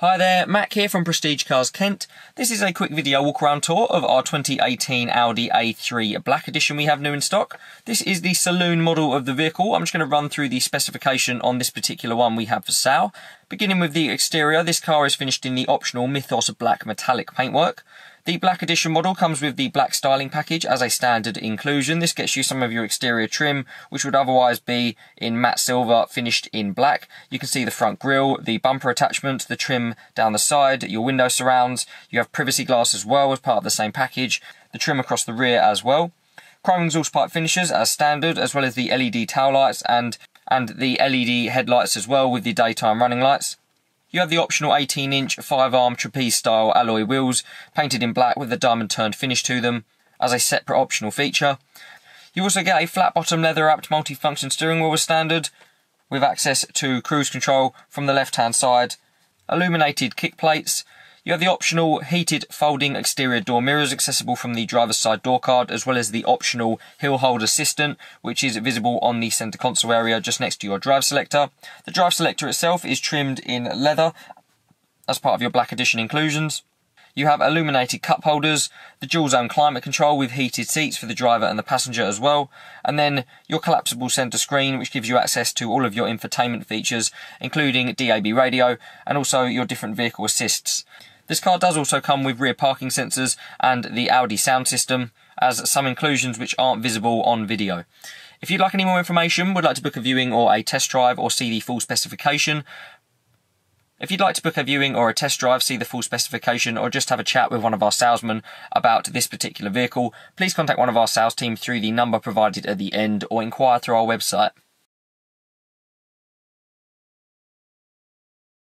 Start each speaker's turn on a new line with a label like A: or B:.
A: Hi there, Mac here from Prestige Cars Kent. This is a quick video walk around tour of our 2018 Audi A3 Black Edition we have new in stock. This is the saloon model of the vehicle. I'm just going to run through the specification on this particular one we have for sale. Beginning with the exterior, this car is finished in the optional Mythos black metallic paintwork. The Black Edition model comes with the black styling package as a standard inclusion. This gets you some of your exterior trim, which would otherwise be in matte silver finished in black. You can see the front grille, the bumper attachment, the trim down the side, your window surrounds. You have privacy glass as well as part of the same package. The trim across the rear as well. Chrome exhaust pipe finishes as standard, as well as the LED tail lights and and the LED headlights as well with the daytime running lights. You have the optional 18 inch 5 arm trapeze style alloy wheels painted in black with a diamond turned finish to them as a separate optional feature. You also get a flat bottom leather wrapped multi-function steering wheel as standard with access to cruise control from the left hand side, illuminated kick plates, you have the optional heated folding exterior door mirrors accessible from the driver's side door card, as well as the optional hill hold assistant, which is visible on the center console area just next to your drive selector. The drive selector itself is trimmed in leather as part of your black edition inclusions. You have illuminated cup holders, the dual zone climate control with heated seats for the driver and the passenger as well, and then your collapsible center screen which gives you access to all of your infotainment features including DAB radio and also your different vehicle assists. This car does also come with rear parking sensors and the Audi sound system as some inclusions which aren't visible on video. If you'd like any more information, would like to book a viewing or a test drive or see the full specification, if you'd like to book a viewing or a test drive, see the full specification, or just have a chat with one of our salesmen about this particular vehicle, please contact one of our sales team through the number provided at the end or inquire through our website.